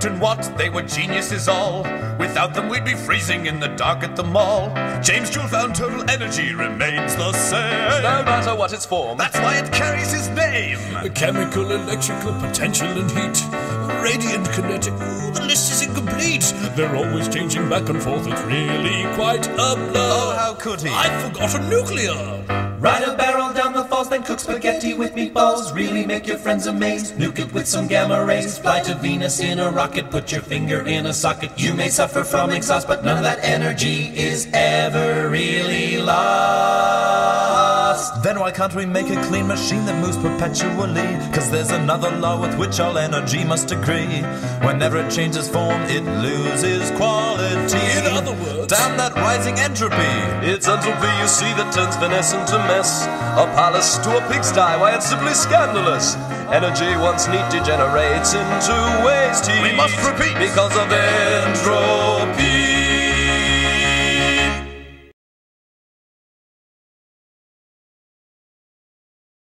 Newton, Watt, they were geniuses all. Without them, we'd be freezing in the dark at the mall. James Joule found total energy remains the same. No matter what its form. That's why it carries his name. Chemical, electrical, potential, and heat. Radiant, kinetic. Ooh, the list is incomplete. They're always changing back and forth. It's really quite a blur. Oh, how could he? I'd forgotten nuclear. Ride a barrel down the falls, then cook spaghetti with meatballs. Really make your friends amazed. Nuke it with some gamma rays. Fly to Venus in a rocket. Put your finger in a socket. You may suffer from exhaust, but none of that energy is ever really lost. Then why can't we make a clean machine that moves perpetually? Cause there's another law with which all energy must agree. Whenever it changes form, it loses quality. Other words, Damn that rising entropy! It's entropy, you see, that turns finesse into mess. A palace to a pigsty, why it's simply scandalous. Energy once neat degenerates into waste heat. We must repeat. Because of entropy.